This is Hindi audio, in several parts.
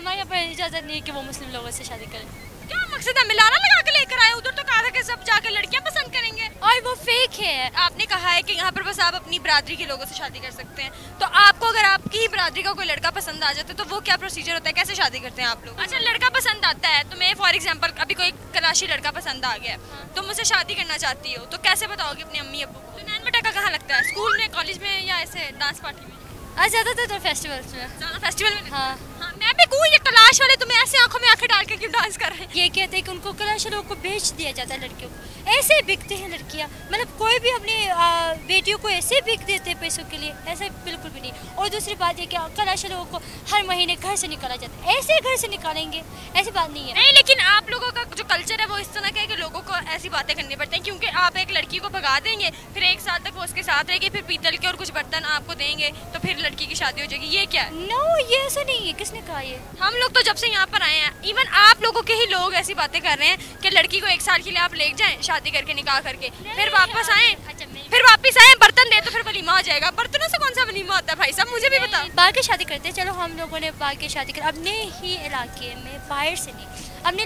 हमारे यहाँ पर इजाज़त नहीं है कि वो मुस्लिम लोगों से शादी करें। क्या मकसद है? मिलाना लगा के लेकर आए? उधर तो कहा था कि सब जाकर लड़कियाँ पसंद करेंगे। और वो फेक है। आपने कहा है कि यहाँ पर बस आप अपनी बरादरी के लोगों से शादी कर सकते हैं। तो आपको अगर आपकी ही बरादरी का कोई लड़का पसंद आ जाता है तो वो क्या प्रोसीजर होता है? कैसे शादी करते हैं आप लोग? अच्छा लड़का पसंद आता है तो मैं फॉर एग्ज़ाम्पल अभी कोई कलाशी लड़का पसंद आ गया है, तो मुझसे शादी करना चाहती हो तो कैसे बताओगे अपनी अम्मी अब्बू को? तो नैन बेटा का कहाँ लगता है? स्कूल में कॉलेज में या ऐसे डांस पार्टी में? ज़्यादातर तो फेस्टिवल्स में। ज़्यादा फेस्टिवल में हाँ। भी ये तलाश वाले तुम्हें ऐसे आँखों में आँखें डाल के क्यों डांस कर रहे हैं? ये कहते हैं कि उनको कलाश लोगों को बेच दिया जाता है लड़कियों को। ऐसे ही बिकते हैं लड़कियाँ। मतलब कोई भी अपनी बेटियों को ऐसे ही बिक देते हैं पैसों के लिए। ऐसे बिल्कुल भी नहीं। और दूसरी बात ये कि कलाश लोगों को हर महीने घर से निकाला जाता है। ऐसे घर से निकालेंगे। ऐसी बात नहीं है। नहीं लेकिन आप लोगों का जो कल्चर है वो इस तरह का है कि लोगों को ऐसी बातें करनी पड़ती हैं। क्योंकि आप एक लड़की को भगा देंगे फिर एक साल तक वो उसके साथ रहेगी फिर पीतल के और कुछ बर्तन आपको देंगे तो फिर लड़की की शादी हो जाएगी। ये क्या है? नो ये ऐसा नहीं है। किसने कहा ये हम लोग तो जब से यहाँ पर आए हैं इवन आप लोगों के ही लोग ऐसी बातें कर रहे हैं कि लड़की को एक साल के लिए आप ले जाएँ शादी करके निकाह करके। फिर वापस आए अच्छा फिर वापस आए बर्तन दे तो फिर वलीमा आ जाएगा। बर्तनों से कौन सा वलीमा होता है भाई साहब? मुझे भी बताओ। बाहर की शादी करते हैं। चलो हम लोगों ने बाहर की शादी कर अपने ही इलाके में बाहर से नहीं अपने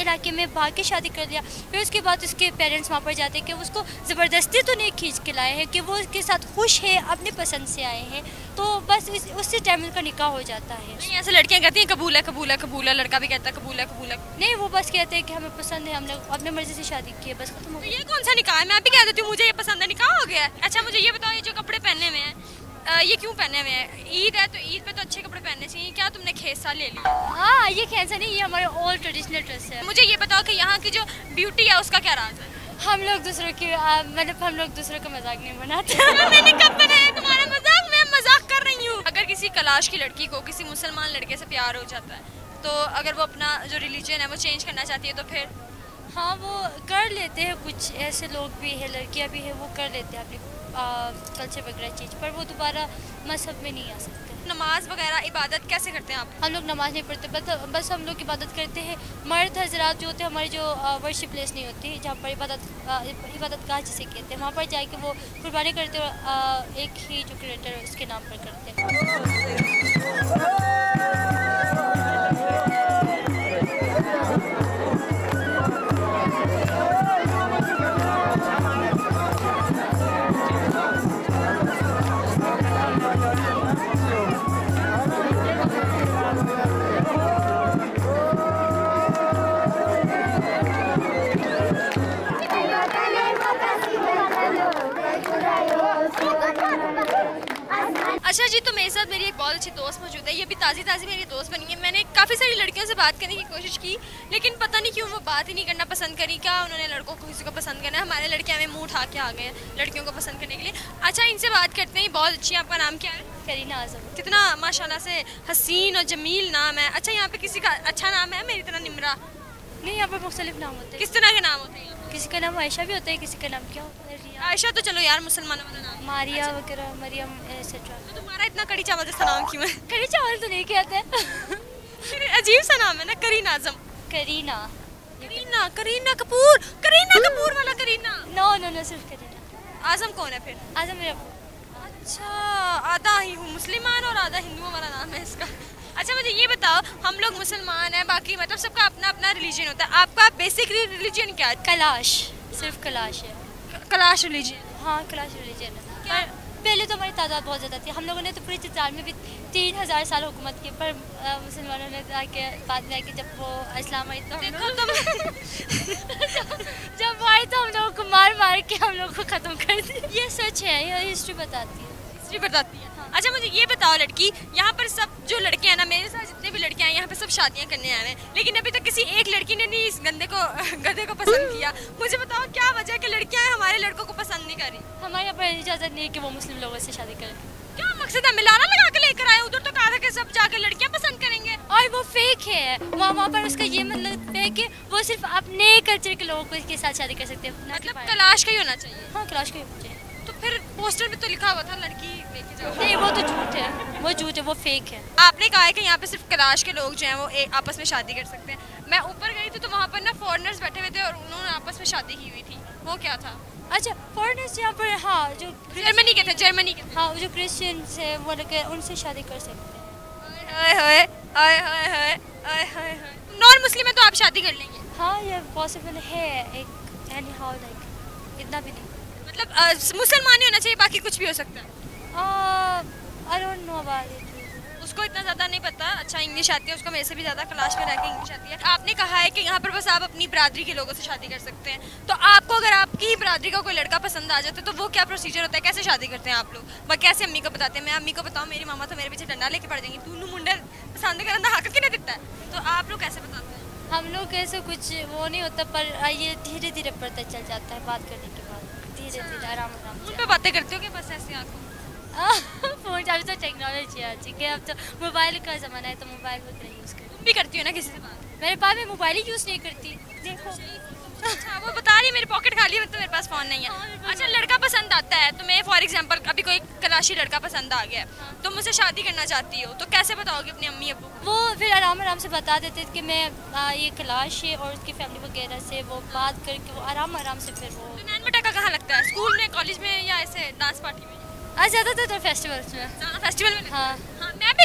इलाके में बाहर के शादी कर लिया। फिर उसके बाद उसके पेरेंट्स वहाँ पर जाते हैं कि उसको ज़बरदस्ती तो नहीं खींच के लाए हैं कि वो उसके साथ खुश है अपने पसंद से आए हैं। तो बस इस, उसी टाइम का निकाह हो जाता है। नहीं ऐसे लड़कियाँ कहती हैं कबूल है कबूल है कबूल है। लड़का भी कहता है कबूल है कबूल है। नहीं वो बस कहते हैं कि हमें पसंद है हमने अपने मर्ज़ी से शादी की है बस खत्म हो तो ये कौन सा निकाह है? मैं भी कह देती हूँ मुझे ये पसंद है निकाह हो गया अच्छा मुझे ये बताओ ये जो कपड़े पहने हुए हैं ये क्यों पहने हुए हैं? ईद है तो ईद पे तो अच्छे कपड़े पहनने चाहिए। क्या तुमने खेसा ले लिया? हाँ ये खेसा नहीं ये हमारे ओल्ड ट्रेडिशनल ड्रेस है। मुझे ये बताओ कि यहाँ की जो ब्यूटी है उसका क्या राज है? हम लोग दूसरों की मतलब हम लोग दूसरों का मज़ाक नहीं बनाते। मैंने कब बनाया तुम्हारा मज़ाक? मैं मज़ाक कर रही हूँ। अगर किसी कलाश की लड़की को किसी मुसलमान लड़के से प्यार हो जाता है तो अगर वो अपना जो रिलीजन है वो चेंज करना चाहती है तो फिर? हाँ वो कर लेते हैं कुछ ऐसे लोग भी है लड़कियाँ भी है वो कर लेते हैं अपनी। कल्चर वगैरह चीज़ पर वो दोबारा मज़हब में नहीं आ सकते। नमाज़ वगैरह इबादत कैसे करते हैं आप? हम लोग नमाज़ नहीं पढ़ते बस बस हम लोग इबादत करते हैं। मर्द हजरात जो होते हैं हमारी जो वर्शिप प्लेस नहीं होती जहाँ पर इबादत इबादत गाह जिसे कहते हैं वहाँ पर जाके वो कुर्बानी करते हैं और एक ही जो क्रिएटर उसके नाम पर करते हैं। ताज़ी ताज़ी मेरी दोस्त बनी है। मैंने काफ़ी सारी लड़कियों से बात करने की कोशिश की लेकिन पता नहीं क्यों वो बात ही नहीं करना पसंद करी। क्या उन्होंने लड़कों को किसी को पसंद करना हमारे लड़के हमें मुँह उठा के आ गए लड़कियों को पसंद करने के लिए। अच्छा इनसे बात करते हैं। बहुत अच्छी है आपका नाम क्या है? करीना आज़म। कितना माशाला से हसीन और जमील नाम है। अच्छा यहाँ पे किसी का अच्छा नाम है? मेरी तरह निमरा। नहीं यहाँ पर मुख्तलिफ़ नाम होते हैं। किस तरह के नाम होते हैं? किसी का नाम आयशा भी होता है किसी का नाम क्या होता है आयशा तो चलो यार मुसलमानों वाला नाम। मारिया वगैरह मरियम एक्सेट्रा तो तुम्हारा इतना कड़ी चावल जैसा नाम क्यों है? कड़ी चावल तो नहीं कहते। अजीब सा नाम है ना करीना आज़म। करीना। करीना करीना कपूर करीना कपूर वाला करीना। नो नो नो सिर्फ़ करीना। आज़म कौन है फिर? आज़म मेरा अच्छा आधा ही हूँ मुसलमान और आधा हिंदुओं वाला नाम है इसका। अच्छा मुझे ये बताओ हम लोग मुसलमान हैं बाकी मतलब सबका अपना अपना रिलीजन होता है। आपका बेसिक रिलीजन क्या है? कलाश सिर्फ़ कलाश है। कलाश रिलीजन हाँ कलाश रिलीजन है। पहले तो हमारी तादाद बहुत ज़्यादा थी। हम लोगों ने तो पूरे चित्राल में भी तीन हज़ार साल हुकूमत की पर मुसलमानों ने आके बाद में आके जब वो इस्लाम आई तो तुम जब वो आई तो हम लोगों को मार मार के हम लोग को ख़त्म कर दिया। ये सच है ये हिस्ट्री बताती है। हिस्ट्री बताती है। अच्छा मुझे ये बताओ लड़की यहाँ पर सब जो लड़के हैं ना मेरे साथ जितने भी लड़के हैं यहाँ पे सब शादियाँ करने आए हैं। लेकिन अभी तक किसी एक लड़की ने नहीं इस गंदे को गधे को पसंद किया। मुझे बताओ क्या वजह है कि लड़कियाँ हमारे लड़कों को पसंद नहीं कर रही? हमारे यहाँ पर इजाज़त नहीं है कि वो मुस्लिम लोगों से शादी करें। क्या मकसद है मिलाना लगा के लेकर आए? उधर तो कहा था कि सब जाकर लड़कियाँ पसंद करेंगे। और वो फेक है। वहाँ वहाँ पर उसका ये मतलब है कि वो सिर्फ़ अपने कल्चर के लोगों को साथ शादी कर सकते हैं। मतलब तलाश का ही होना चाहिए। हाँ क्लाश के बच्चे तो फिर पोस्टर में तो लिखा हुआ था लड़की लेके जाओ। नहीं वो तो झूठ है। वो झूठ है वो फेक है। आपने कहा है कि यहाँ पे सिर्फ़ कलाश के लोग जो हैं वो एक आपस में शादी कर सकते हैं। मैं ऊपर गई थी तो वहाँ पर ना फॉरेनर्स बैठे हुए थे और उन्होंने आपस में शादी की हुई थी। वो क्या था? अच्छा फॉरनर्स यहाँ पर हाँ जो जर्मनी के थे जर्मनी के हाँ जो क्रिश्चियंस है वो लोग उनसे शादी कर सकते हैं। हाय मुस्लिम है तो आप शादी कर लेंगे। हाँ ये पॉसिबल है एक एनी हाउ लाइक इतना भी नहीं। मतलब मुसलमान ही होना चाहिए बाकी कुछ भी हो सकता है। I don't know about it उसको इतना ज़्यादा नहीं पता। अच्छा इंग्लिश आती है उसको मेरे से भी ज़्यादा क्लास में रह के इंग्लिश आती है। आपने कहा है कि यहाँ पर बस आप अपनी बरादरी के लोगों से शादी कर सकते हैं। तो आपको अगर आपकी ही बरादरी का कोई लड़का पसंद आ जाता है तो वो क्या प्रोसीजर होता है? कैसे शादी करते हैं आप लोग? वह कैसे अम्मी को बताते हैं? मैं अम्मी को बताऊँ मेरी मामा तो मेरे पीछे डंडा लेके पड़ जाएँगी। तू मुंडे पसंद करना हक किने दिता है। तो आप लोग कैसे बताते हैं? हम लोग कैसे कुछ वो नहीं होता पर ये धीरे धीरे पता चल जाता है बात करने के धीरे धीरे आराम आराम से पे बातें करते हो कि बस ऐसी आँखों फ़ोन अभी तो टेक्नोलॉजी आ चुकी है अब तो मोबाइल का ज़माना है तो मोबाइल वगैरह यूज़ कर करती हो ना किसी से बात। मेरे पास में मोबाइल ही यूज़ नहीं करती। देखो। अच्छा वो बता रही है, मेरी पॉकेट खाली है तो मेरे पास फ़ोन नहीं है। अच्छा लड़का पसंद आता है तुम्हें फॉर एग्जांपल अभी कोई कलाशी लड़का पसंद आ गया है। तुम मुझसे शादी करना चाहती हो तो कैसे बताओगी अपनी अम्मी अब्बू को? वो फिर आराम आराम से बता देते कि मैं आ, ये क्लाश है और उसकी फैमिली वगैरह से वो बात करके वो आराम आराम से फिर वो तो नैन बेटा का कहाँ लगता है? स्कूल में कॉलेज में या ऐसे डांस पार्टी में? ज़्यादातर तो फेस्टिवल्स में। ज़्यादा फेस्टिवल में है?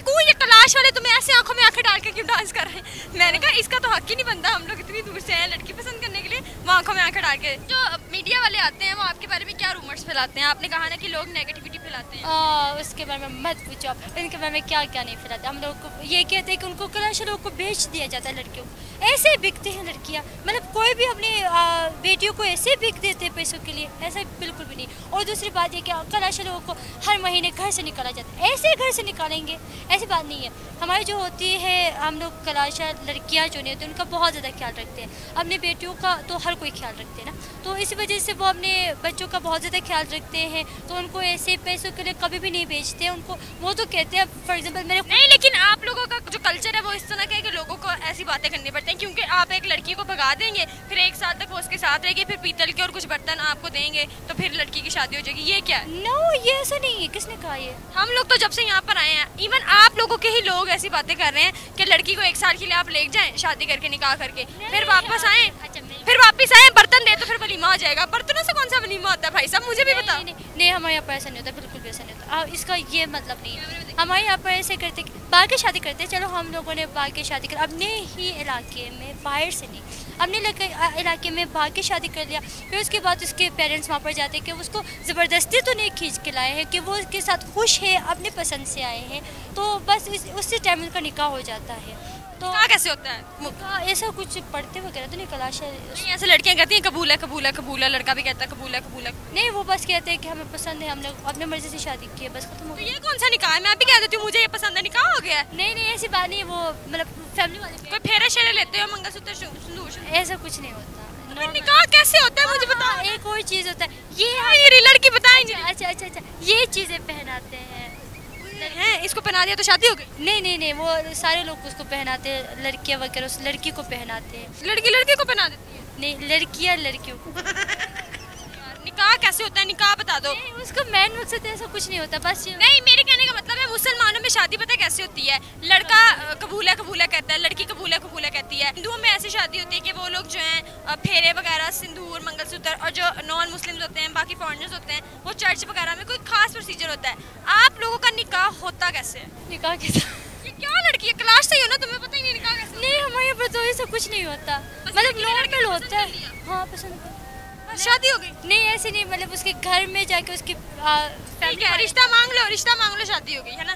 मैं ये तलाश वाले तुम्हें ऐसे आँखों में आँखें डाल के क्यों डांस कर रहे हैं? मैंने कहा, इसका तो हक ही नहीं बनता हम लोग इतनी दूर से हैं लड़की पसंद करने के लिए, वो आँखों में आँखें डाल के। जो मीडिया वाले आते हैं, वो आपके बारे में क्या रूमर्स फैलाते हैं? आपने कहा ना कि लोग नेगेटिविटी फैलाते हैं। आ, उसके बारे में मत पूछो। इनके बारे में क्या क्या नहीं फैलाते हम लोग को ये कहते हैं कि उनको क्लाश लोगों को बेच दिया जाता है लड़कियों को। ऐसे ही बिकते हैं लड़कियाँ। मतलब कोई भी अपनी बेटियों को ऐसे बिक देते हैं पैसों के लिए। ऐसा बिल्कुल भी नहीं। और दूसरी बात ये कि क्लाश लोगों को हर महीने घर से निकाला जाता है। ऐसे घर से निकालेंगे। ऐसी बात नहीं है। हमारी जो होती है हम लोग कलाशा लड़कियाँ जो नहीं होती उनका बहुत ज़्यादा ख्याल रखते हैं। अपने बेटियों का तो हर कोई ख्याल रखते हैं ना। तो इसी वजह से वो अपने बच्चों का बहुत ज़्यादा ख्याल रखते हैं। तो उनको ऐसे पैसों के लिए कभी भी नहीं बेचते उनको वो तो कहते हैं फॉर एग्ज़ाम्पल मेरे नहीं लेकिन आप लोगों का जो कल्चर है वो इस तरह का है कि लोगों को ऐसी बातें करनी पड़ती हैं क्योंकि आप एक लड़की को भगा देंगे फिर एक साल तक वो उसके साथ रहेगी फिर पीतल के और कुछ बर्तन आपको देंगे तो फिर लड़की की शादी हो जाएगी ये क्या है? नो ये ऐसा नहीं है किसने कहा ये? हम लोग तो जब से यहाँ पर आए हैं इवन आप लोगों के ही लोग ऐसी बातें कर रहे हैं कि लड़की को एक साल के लिए आप ले जाएँ शादी करके निकाह करके फिर वापस आए। फिर वापस आए बर्तन दे तो फिर वलीमा हो जाएगा। बर्तनों से कौन सा वलीमा होता है भाई साहब? मुझे भी बता। नहीं, हमारे यहाँ पर ऐसा नहीं होता बिल्कुल भी ऐसा नहीं होता। इसका ये मतलब नहीं है। हमारे यहाँ पर ऐसे करते बाहर की शादी करते चलो हम लोगों ने बाहर की शादी कर अपने ही इलाके में बाहर से नहीं अपने इलाके में बाहर की शादी कर लिया। फिर उसके बाद उसके पेरेंट्स वहाँ पर जाते हैं कि उसको ज़बरदस्ती तो नहीं खींच के लाए हैं कि वो उसके साथ खुश है अपने पसंद से आए हैं। तो बस उसी टाइम उनका निकाह हो जाता है। तो कहाँ कैसे होता है? ऐसा कुछ पढ़ते वगैरह तो नहीं कलाश है। नहीं ऐसे लड़कियाँ कहती हैं कबूल है कबूल है कबूल है। लड़का भी कहता है कबूल है कबूल है। नहीं वो बस कहते हैं कि हमें पसंद है हम लोग अपने मर्ज़ी से शादी की है बस खत्म हो तो गया। ये कौन सा निकाह है? मैं भी कह देती हूँ मुझे ये पसंद है निकाह हो गया नहीं नहीं ऐसी बात नहीं वो मतलब फैमिली वाले कोई फेरे शेरे लेते हो मंगलसूत्र सिंदूर ऐसा कुछ नहीं होता निकाह कैसे होता है मुझे हाँ, बताओ। एक और चीज़ होता है ये हाँ, ये लड़की बताएँगे। अच्छा अच्छा अच्छा ये चीज़ें पहनाते हैं। हैं? इसको पहना दिया तो शादी हो गई? नहीं नहीं नहीं वो सारे लोग उसको पहनाते हैं लड़कियाँ वगैरह उस लड़की को पहनाते हैं। लड़की लड़की को पहना देती है? नहीं लड़कियाँ लड़कियों को। निकाह कैसे होता है? निकाह बता दो। उसका मेन मकसद ऐसा कुछ नहीं होता बस नहीं मेरे कहने का मतलब है मुसलमानों में शादी पता कैसे होती है? लड़का कबूल कबूल कहता है लड़की कबूल कबूल कहती है। हिंदुओं में ऐसी शादी होती है कि वो लोग जो हैं फेरे वगैरह सिंदूर मंगलसूत्र और जो नॉन मुस्लिम होते हैं बाकी फॉरनर्स होते हैं वो चर्च वगैरह में कोई खास प्रोसीजर होता है। आप लोगों का निकाह होता कैसे? है निकाह के साथ ये क्या लड़की है? क्लास से ही हो ना तुम्हें पता ही नहीं निकाह कैसे नहीं हमारे यहाँ पर तो ऐसा कुछ नहीं होता। मतलब नॉर्मल होता है। हाँ पसंद शादी हो गई? नहीं ऐसे नहीं मतलब उसके घर में जाके उसकी ठीक है रिश्ता मांग लो रिश्ता मांग लो शादी हो गई है ना?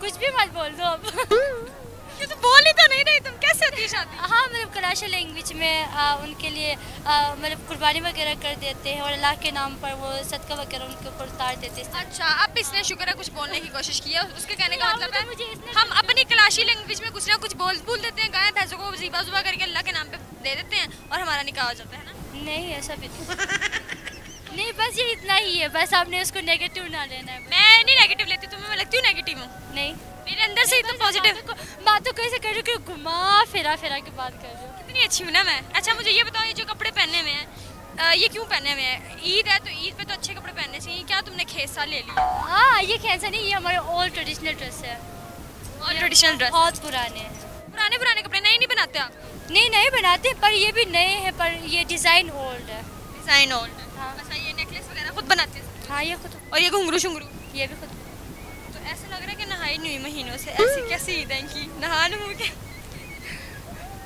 कुछ भी मत बोल दो अब। ये तो बोल ही तो नहीं रही तुम कैसे होती शादी? हाँ मतलब कलाशा लैंग्वेज में आ, उनके लिए मतलब कुर्बानी वगैरह कर देते हैं और अल्लाह के नाम पर वो सदका वगैरह उनके ऊपर उतार देते हैं। अच्छा अब इसने शुक्र है कुछ बोलने की कोशिश की है उसके कहने का हाँ, मतलब मतलब मुझे है हम अपनी क्लाशी लैंग्वेज में कुछ ना कुछ बोल बोल देते हैं गाय भैंसों को जीबा जुबा करके अल्लाह के नाम पर दे देते हैं और हमारा निकाह हो जाता है ना? नहीं ऐसा भी नहीं नहीं बस ये इतना ही है बस आपने उसको नेगेटिव ना लेना है मैं नहीं नेगेटिव लेती तुम्हें मैं लगती हूँ नेगेटिव हूँ। नहीं। मेरे अंदर से एकदम पॉजिटिव बातों को- बातों को ऐसे कर रही हूँ कि घुमा फिरा फिरा के बात कर रही हूँ। कितनी अच्छी हूँ ना मैं। अच्छा मुझे ये बताओ ये जो कपड़े पहने हुए हैं ये क्यों पहने हुए हैं? ईद है तो ईद पे तो अच्छे कपड़े पहनने चाहिए। क्या तुमने खेसा ले लिया? हाँ ये कैसा नहीं ये हमारे ओल्ड ट्रेडिशनल ड्रेस है। और ट्रेडिशनल ड्रेस बहुत पुराने हैं। पुराने पुराने कपड़े नए नहीं बनाते आप? नहीं नए बनाते पर ये भी नए हैं पर ये डिज़ाइन ओल्ड है। डिज़ाइन ओल्ड हाँ। अच्छा ये नेकलेस वगैरह खुद बनाते हैं? हाँ ये खुद। और ये घुंगरू शुंगरू ये भी खुद। तो ऐसा लग रहा है कि नहाई नहीं महीनों से। ऐसी कैसी ईद है इनकी नहा नू के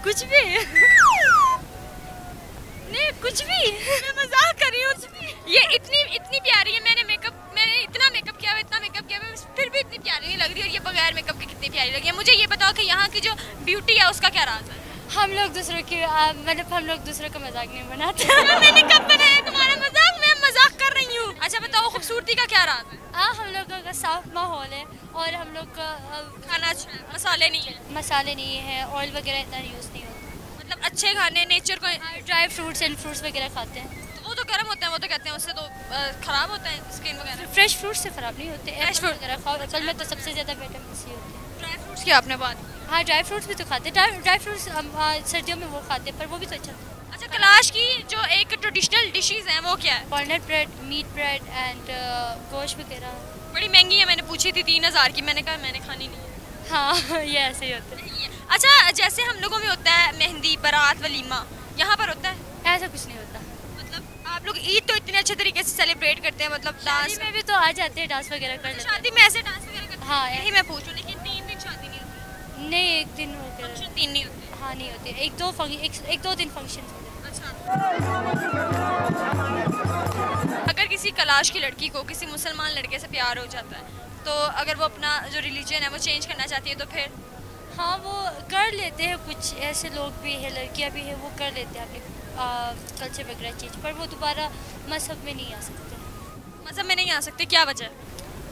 कुछ भी। नहीं कुछ भी। मैं मज़ाक कर रही हूँ ये इतनी इतनी प्यारी है मैंने मेकअप मैंने इतना मेकअप किया हुआ इतना मेकअप किया हुआ फिर भी इतनी प्यारी नहीं लग रही और ये बगैर मेकअप के कितनी प्यारी लगी है। मुझे ये बताओ कि यहाँ की जो ब्यूटी है उसका क्या राज है? हम लोग दूसरों की मतलब हम लोग दूसरों का मज़ाक नहीं बनाते। मैंने कब बनाया तुम्हारा मज़ाक? मैं मज़ाक कर रही हूँ। अच्छा बताओ खूबसूरती का क्या राज है? हाँ हम लोगों का साफ़ माहौल है और हम लोग का खाना अच्छा है, मसाले नहीं है? मसाले नहीं है ऑयल वगैरह इतना यूज़ नहीं होता। मतलब अच्छे खाने नेचर को ड्राई फ्रूट्स एंड फ्रूट्स वगैरह खाते हैं। वो तो गर्म होते हैं वो तो कहते हैं उससे तो खराब होता है स्किन वगैरह। फ्रेश फ्रूट से ख़राब नहीं होते एप्पल fruit? वगैरह खाओ। एप्पल में तो सबसे ज़्यादा विटामिन सी होते हैं। ड्राई फ्रूट्स की आपने बात। हाँ ड्राई फ्रूट्स भी तो खाते हैं। ड्राई फ्रूट्स हम सर्दियों में वो खाते हैं पर वो भी तो अच्छा अच्छा कलाश की जो एक ट्रेडिशनल डिशेज हैं वो क्या है? Walnut bread meat bread and गोश्त वगैरह। बड़ी महँगी है मैंने पूछी थी तीन हज़ार की मैंने कहा मैंने खानी नहीं है। हाँ ये ऐसे ही होता है। अच्छा जैसे हम लोगों में होता है मेहंदी बारात वलीमा यहाँ पर होता है? ऐसा कुछ नहीं होता। मतलब आप लोग ईद तो इतने अच्छे तरीके से सेलिब्रेट करते हैं मतलब डांस में भी तो आ जाते हैं डांस वगैरह कर शादी में ऐसे डांस वगैरह करते हैं? हाँ, यही मैं पूछूँ नहीं एक दिन फ़ंक्शन तीन नहीं होते। हाँ नहीं होते। एक दो फ़ंक्शन एक, एक दो दिन फ़ंक्शन होते हैं। अच्छा। अगर किसी कलाश की लड़की को किसी मुसलमान लड़के से प्यार हो जाता है तो अगर वो अपना जो रिलीजन है वो चेंज करना चाहती है तो फिर? हाँ वो कर लेते हैं कुछ ऐसे लोग भी हैं लड़कियाँ भी हैं वो कर लेते हैं अपने कल्चर वगैरह चेंज पर वो दोबारा मज़हब में नहीं आ सकते। मज़हब में नहीं आ सकते क्या वजह?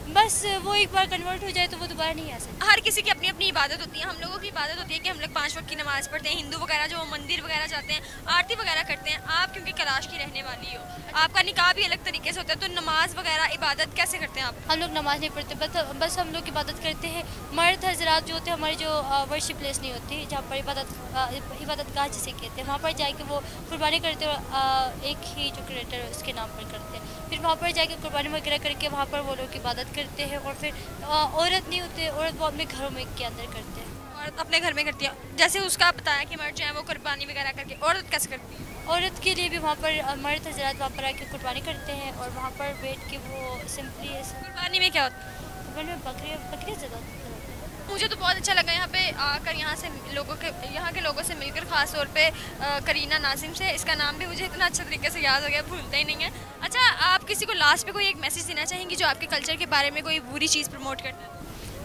बस वो एक बार कन्वर्ट हो जाए तो वो दोबारा नहीं आ सकते। हर किसी की अपनी अपनी इबादत होती है। हम लोगों की इबादत होती है कि हम लोग पाँच वक्त की नमाज़ पढ़ते हैं हिंदू वगैरह जो मंदिर वगैरह जाते हैं आरती वगैरह करते हैं आप क्योंकि कलाश की रहने वाली हो आपका निकाह भी अलग तरीके से होता है तो नमाज़ वगैरह इबादत कैसे करते हैं आप? हम लोग नमाज़ नहीं पढ़ते बस बस हम लोग इबादत करते हैं। मर्द हजरात जो होते हैं हमारी जो वर्शिप प्लेस नहीं होती जहाँ पर इबादत इबादत गाह जिसे कहते हैं वहाँ पर जाके वो कुर्बानी करते हैं एक ही जो क्रिएटर है उसके नाम पर करते हैं। फिर वहाँ पर जाके कुर्बानी वगैरह करके वहाँ पर वो लोग इबादत करते हैं और फिर औरत नहीं होते औरत वो अपने घरों में के अंदर करते हैं। औरत अपने घर में करती है। जैसे उसका बताया कि मर्द जो है वो कुर्बानी वगैरह करके औरत कैसे करती है? औरत के लिए भी वहाँ पर मर्द हजरात वहाँ पर आके कुर्बानी करते हैं और वहाँ पर बैठ के वो सिंपली कुर्बानी में क्या होता है? कुर्बानी में बकरियाँ बकरियाँ ज़्यादा हैं। मुझे तो बहुत अच्छा लगा यहाँ पे आकर यहाँ से लोगों के यहाँ के लोगों से मिलकर खास तौर पे अ, करीना नाजिम से। इसका नाम भी मुझे इतना अच्छे तरीके से याद हो गया भूलता ही नहीं है। अच्छा आप किसी को लास्ट पे कोई एक मैसेज देना चाहेंगी जो आपके कल्चर के बारे में कोई बुरी चीज़ प्रमोट करता है?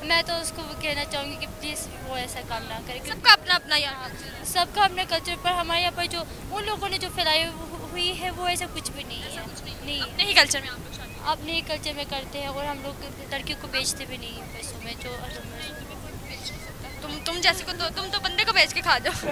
मैं तो उसको वो कहना चाहूँगी कि प्लीज़ वो ऐसा काम ना करे सबका अपना अपना यहाँ सबका अपने कल्चर पर हमारे यहाँ पर जो उन लोगों ने जो फैलाई हुई है वो ऐसा कुछ भी नहीं है। नहीं अपने ही कल्चर में आप लोग अपने कल्चर में करते हैं और हम लोग लड़कियों को बेचते भी नहीं पैसों में, जो तुम तुम जैसे को तो तुम तो बंदे को बेच के खा जाओ।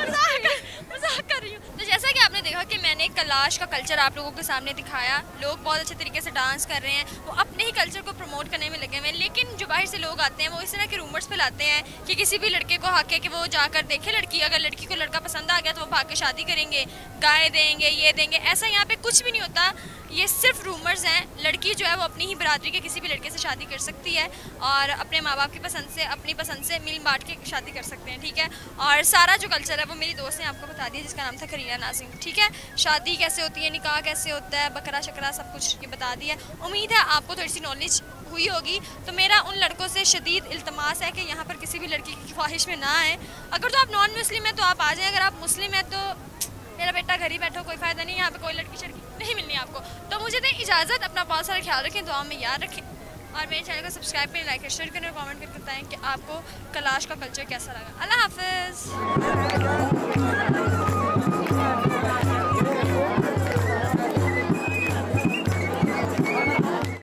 मज़ाक मज़ाक कर रही हूँ। तो जैसा कि आपने देखा कि मैंने कलाश का कल्चर आप लोगों के सामने दिखाया। लोग बहुत अच्छे तरीके से डांस कर रहे हैं। वो अपने ही कल्चर को प्रमोट करने में लगे हुए हैं। लेकिन जो बाहर से लोग आते हैं, वो इस तरह के रूमर्स फैलाते हैं कि किसी भी लड़के को हक है कि वो जाकर देखे लड़की। अगर लड़की को लड़का पसंद आ गया तो वो भाग के शादी करेंगे गाय देंगे, ये देंगे। ऐसा यहाँ पे कुछ भी नहीं होता। ये सिर्फ़ रूमर्स हैं। लड़की जो है, वो अपनी ही बरादरी के किसी भी लड़के से शादी कर सकती है और अपने माँ बाप की पसंद से, अपनी पसंद से मिल बांट के शादी कर सकते हैं, ठीक है? और सारा जो कल्चर है, वो मेरी दोस्त ने आपको बता दिया, जिसका नाम था करीना नाजिम, ठीक है? शादी कैसे होती है? निकाह कैसे होता है? बकरा शकरा सब कुछ ये बता दिया। उम्मीद है आपको थोड़ी सी नॉलेज हुई होगी। तो मेरा उन लड़कों से शदीद इल्तमास है कि यहाँ पर किसी भी लड़की की ख्वाहिश में ना आए। अगर तो आप नॉन मुस्लिम हैं तो आप आ जाएँ। अगर आप मुस्लिम हैं तो मेरा बेटा घर ही बैठो, कोई फ़ायदा नहीं यहाँ पे कोई लड़की शड़की नहीं मिलनी आपको। तो मुझे दें इजाज़त, अपना बहुत सारा ख्याल रखें, दुआ में याद रखें। और मेरे चैनल को सब्सक्राइब करें लाइक शेयर करें और कमेंट करके बताएँ कि आपको कलाश का कल्चर कैसा लगा। अल्लाह हाफिज़।